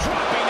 dropping.